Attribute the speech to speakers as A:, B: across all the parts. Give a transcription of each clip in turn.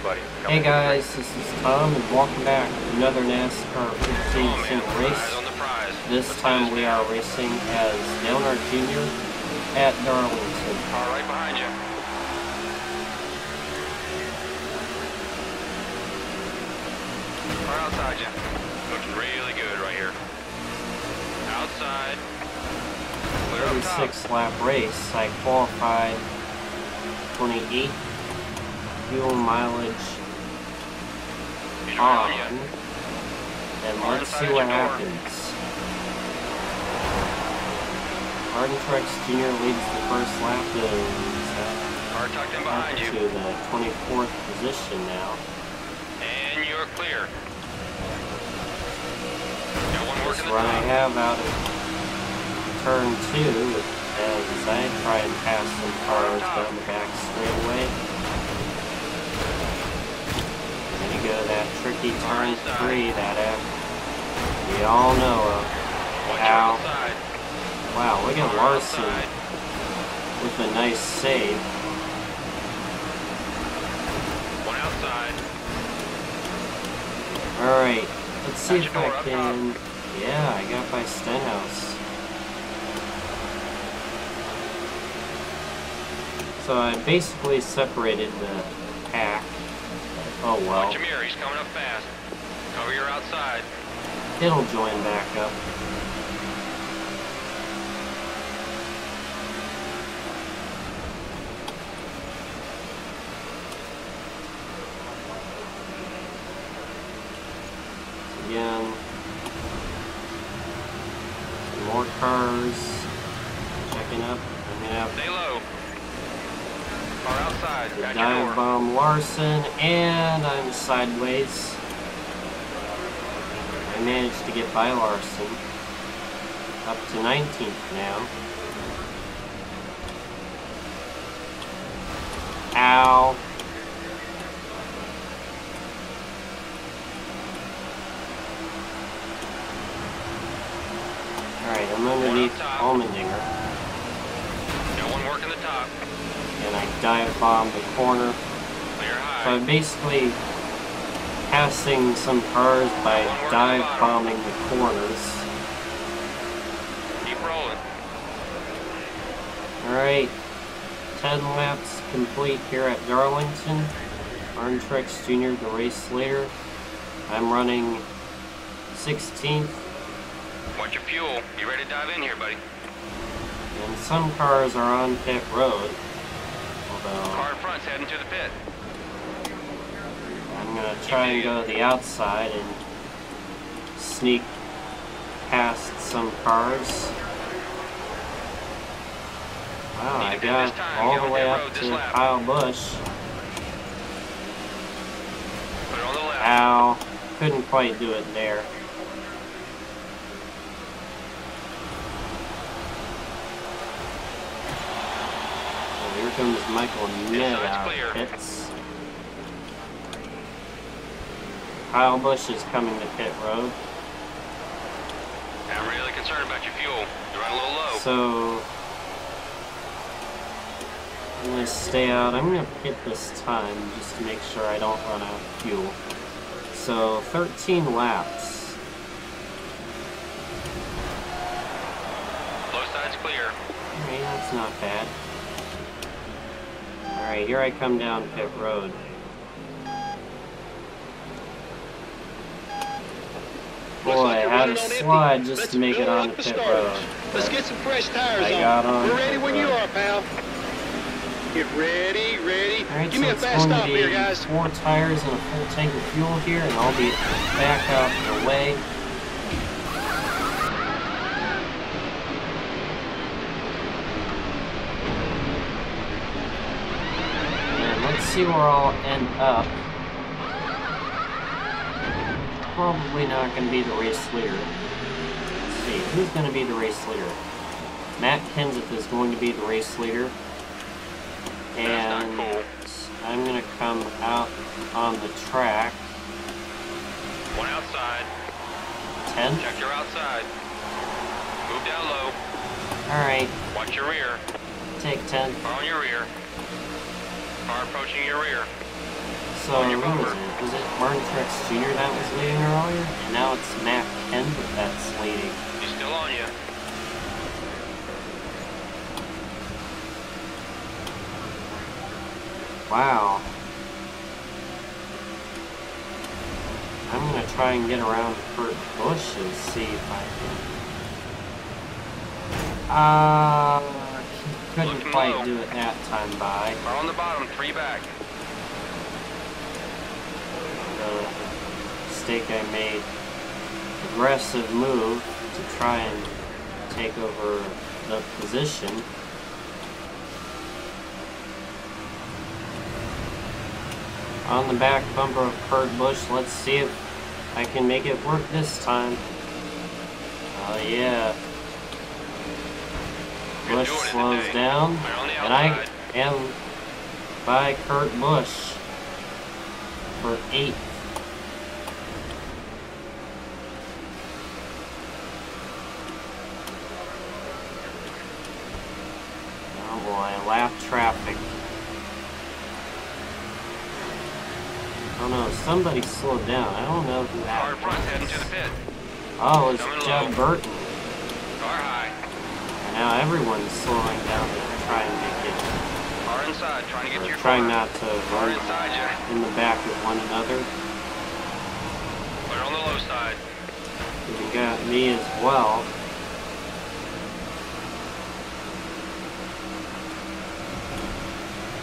A: Hey guys, this is Tom and welcome back to another NASCAR 15 cent race. This time we are racing as Earnhardt Jr. at Darlington.
B: Car right behind you. Car outside you. Looks really good right here. Outside. Clear up top.
A: 36 lap race. I qualified 28 fuel mileage on.
B: Um,
A: and let's see what happens. Martin Truex Jr. leads the first lap of
B: Car tucked in
A: up
B: behind
A: to the 24th position now.
B: And you're clear. Got one working the
A: run I have out of turn two as I try and pass some cars down the back straightaway. That tricky turn three that uh, we all know of.
B: Watch
A: Ow.
B: outside.
A: Wow, look at Larson with a nice save.
B: One outside.
A: Alright, let's see if I can... Yeah, I got by Stenhouse. So I basically separated the pack. Oh well,
B: Watch your mirror. He's coming up fast. Cover your outside.
A: it'll join back up. Again, some more cars checking up. I'm gonna have
B: Stay low. Outside.
A: the dive bomb Larson, and I'm sideways. I managed to get by Larson. Up to 19th now. Ow. Alright, I'm underneath. Allmendinger,
B: Got one working the top.
A: And I dive bomb the corner. So. I'm basically passing some cars by dive bombing the corners.
B: Keep rolling.
A: Alright, 10 laps complete here at Darlington. Arn Truex Jr., the race leader. I'm running 16th,
B: Watch your fuel. You ready to dive in here, buddy?
A: and some cars are on pit road. Although
B: Car front's heading to the pit.
A: I'm gonna try and go to the outside and sneak past some cars. Wow, I got all the way up to. Kyle Busch.
B: Put it on the left.
A: Ow, couldn't quite do it there. Here comes Michael Ned
B: side's
A: out
B: clear.
A: of pits. Kyle Busch is coming to pit road.
B: I'm really concerned about your fuel. You're running a little low.
A: So I'm gonna stay out. I'm gonna pit this time just to make sure I don't run out of fuel. So 13 laps.
B: Low side's clear.
A: Alright, that's not bad. Alright, here I come down pit road. Boy, I had to slide just to make it on the pit road.
C: Let's get some fresh tires
A: I
C: on.
A: got on
C: We're ready when you are, pal. Get ready, ready.
A: Alright,
C: Give
A: so
C: me a fast stop here, guys.
A: four tires and a full tank of fuel here, and I'll be back out the way. And see where I'll end up. Probably not going to be the race leader. Let's see, who's going to be the race leader? Matt Kenseth is going to be the race leader. And
B: cool.
A: I'm gonna come out on the track.
B: One outside.
A: 10?
B: Check your outside. Move down low.
A: Alright,
B: Watch your rear.
A: take 10.
B: On your rear. Car approaching your rear.
A: So who was it? Was it Martin Truex Jr. that was leading earlier? And now it's Matt Kenseth that's leading.
B: He's still on you.
A: Wow. I'm gonna try and get around Kurt Busch and see if I can. Uh, couldn't quite
B: low.
A: do it that time by.
B: Car on the bottom, three back.
A: The mistake I made. Aggressive move to try and take over the position. On the back bumper of Kurt Busch, let's see if I can make it work this time. Oh yeah.
B: Busch
A: slows down,
B: They're on the
A: and I am by Kurt Busch for eighth. Oh boy, lap traffic. Oh no, somebody slowed down. I don't know who that
B: in front, heading to the
A: was. Oh, it's Jeff. Burton.
B: Car high.
A: And now everyone's slowing down to try and make it.
B: Car inside, trying to get to your
A: trying
B: car.
A: not to run
B: inside you.
A: in the back of one another.
B: Clear on the low side.
A: You got me as well.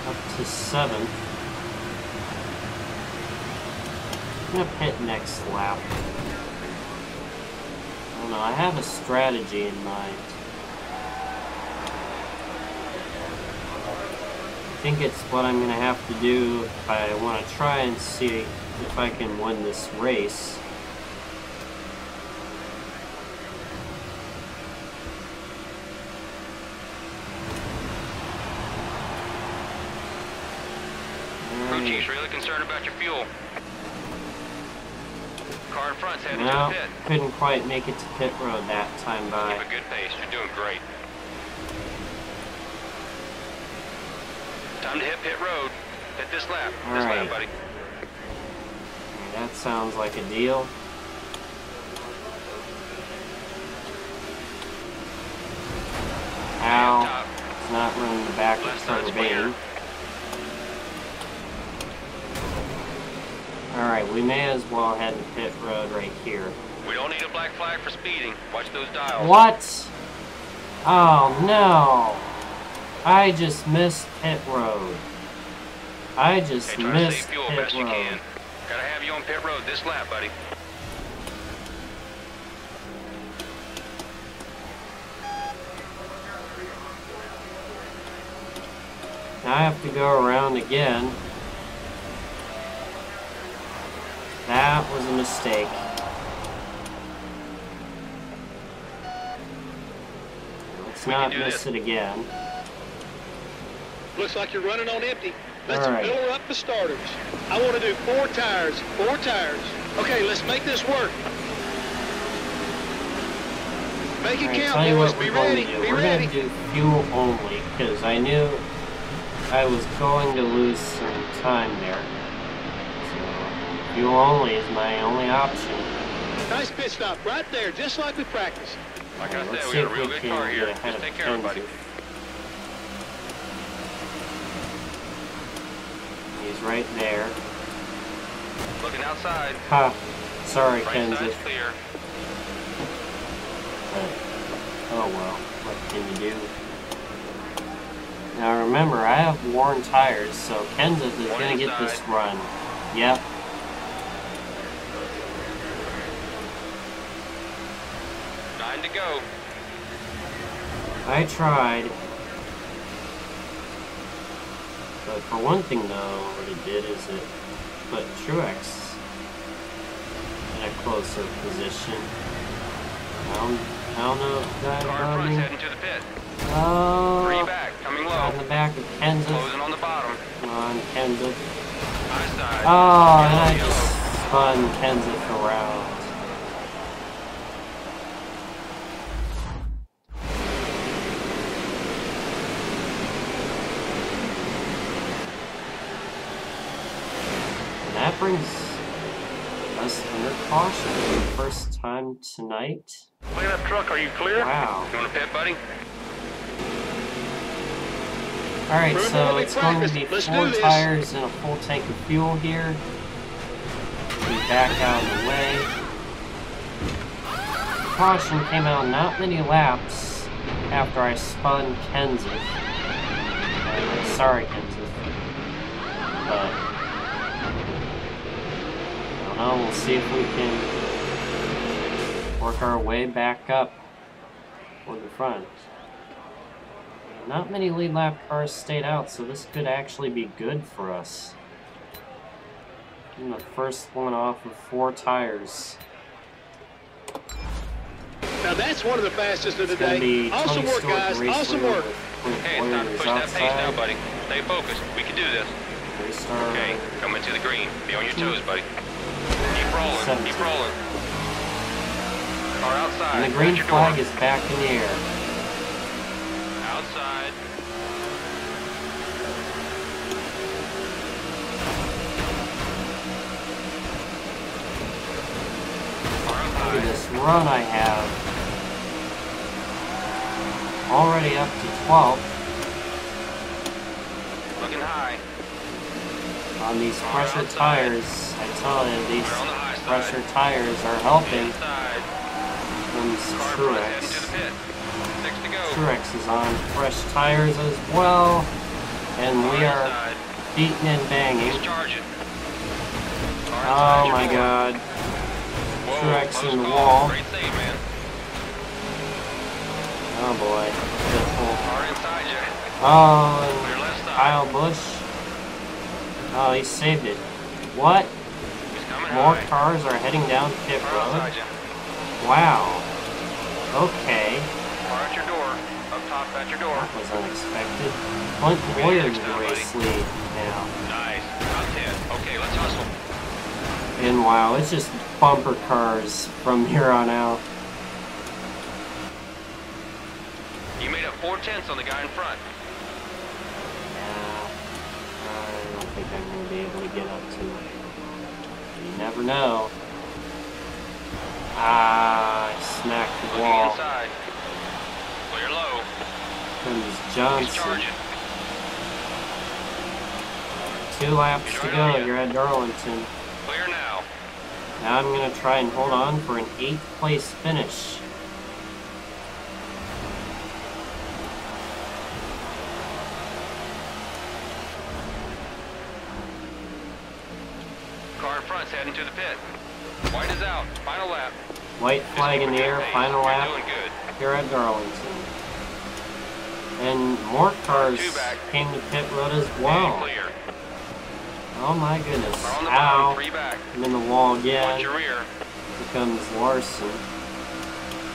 A: Up to seventh. I'm gonna pit next lap. I don't know, I have a strategy in mind. I think it's what I'm gonna have to do if I want to try and see if I can win this race.
B: Crew chief's really concerned about your fuel. Car in front's heading
A: No,
B: to the pit.
A: couldn't quite make it to pit road that time by.
B: Keep a good pace. You're doing great. Time to hit pit road. Hit this lap. This
A: All right.
B: lap, buddy.
A: That sounds like a deal. Ow. It's not running the back of
B: the
A: Trevor Alright, we may as well head to pit road right here.
B: We don't need a black flag for speeding. Watch those dials.
A: What? Oh no! I just missed pit road. I just
B: Hey,
A: missed pit road.
B: Gotta have you on pit road this lap, buddy.
A: Now I have to go around again. That was a mistake. Let's
B: We
A: not miss
B: this.
A: it again.
C: Looks like you're running on empty. Let's
A: All right.
C: fill her up the starters. I want to do four tires, four tires. Okay, let's make this work. Make it
A: Alright,
C: count,
A: tell you
C: boys.
A: what
C: Be
A: we're going
C: ready.
A: to do.
C: Be
A: we're
C: ready.
A: going to do fuel only because I knew I was going to lose some time there. So fuel only is my only option.
C: Nice pit stop right there, just like we practiced.
B: Like I
A: Let's
B: said, we got a real
A: we
B: good car here.
A: ahead
B: Just take care of it, buddy.
A: Kenzie. He's right there.
B: Looking outside.
A: Ha! Sorry,
B: Right clear.
A: Oh well, what can you do? Now remember, I have worn tires, so Kenseth is
B: One
A: gonna get this run. Yep.
B: Nine to go.
A: I tried. But for one thing though, what it did is it put Truex in a closer position. I don't, I don't know if that
B: Car in
A: about
B: front's
A: me.
B: heading to the pit.
A: Oh,
B: Three back, coming low.
A: on the back of Kenseth.
B: Closing on the bottom.
A: Come on, Kenseth.
B: High side.
A: Oh, and I just spun Kenseth around. Brings us under caution for the first time tonight.
B: Look at that truck. Are you clear?
A: Wow.
B: You want pit, buddy?
A: Alright, so it's going to be four tires and a full tank of fuel here. We back out of the way. Caution came out not many laps after I spun Kenseth. Uh, sorry, Kenseth. But, I we'll see if we can work our way back up toward the front. Not many lead lap cars stayed out, so this could actually be good for us. And the first one off of four tires.
C: Now that's one of the fastest of the day. Awesome work, guys. Awesome work.
B: Hey, it's time to
A: Boyer
B: push that
A: is
B: pace now, buddy. Stay focused. We can do this. Okay, coming to the green. Be on your hmm. toes, buddy. Rolling.
A: Seventeen.
B: Keep rolling. Car outside.
A: And the green flag is back in the air.
B: outside. Up
A: Look at this run I have. Already up to 12
B: Looking high.
A: on these pressure tires. I tell you, these Pressure tires are helping
B: to
A: Truex. Truex is on fresh tires as well. And we are beating and banging. Oh my god. Truex in the wall. Oh boy. Oh. Kyle Busch. Oh, he saved it. What? More cars are heading down pit road? Wow. Okay.
B: Car at your door. Up top at your door.
A: That was unexpected. Clint
B: Okay,
A: Bowyer
B: next
A: to
B: time,
A: race lead now.
B: Nice. Top 10. Okay, let's hustle.
A: And wow, it's just bumper cars from here on out.
B: You made up four tenths on the guy in front.
A: Yeah. I don't think I'm going to be able to get up to it. You never know. Ah, I smacked the
B: Looking
A: wall.
B: inside. Clear low. He's
A: Johnson. Two laps to go
B: you.
A: here at Darlington.
B: Clear now.
A: Now I'm going to try and hold on for an eighth place finish.
B: Out. Final lap.
A: White flag in the air, final lap here at Darlington. And more cars came to pit road as well. Oh my goodness.
B: Car on the
A: Ow. I'm in the wall again.
B: your rear.
A: Here comes Larson.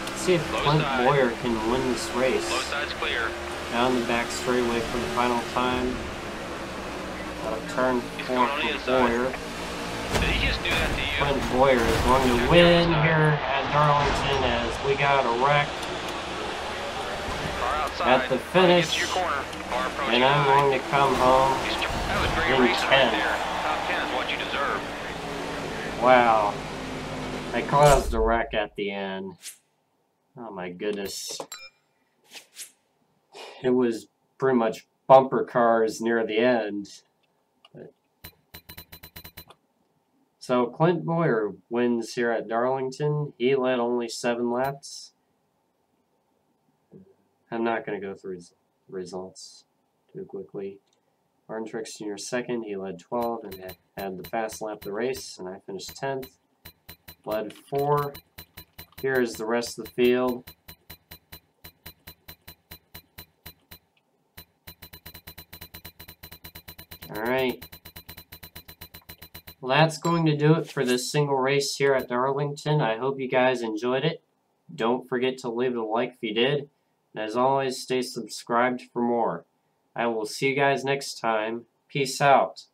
A: Let's see if Clint. Bowyer can win this race.
B: Low side's clear.
A: Down the back straightaway for the final time. Got a turn four
B: going on the
A: for.
B: Bowyer.
A: Clint Bowyer is going to win here at Darlington as we got a wreck. At the finish. And I'm going to come home. In 10.
B: right there. Top 10 is what you deserve.
A: Wow. I caused a wreck at the end. Oh my goodness. It was pretty much bumper cars near the end. So Clint Bowyer wins here at Darlington. He led only seven laps. I'm not going to go through his results too quickly. Martin Truex Jr. second, he led 12 and had- the fast lap of the race, and I finished 10th. Led four. Here is the rest of the field. Alright. Well, that's going to do it for this single race here at Darlington. I hope you guys enjoyed it. Don't forget to leave a like if you did. And as always, stay subscribed for more. I will see you guys next time. Peace out.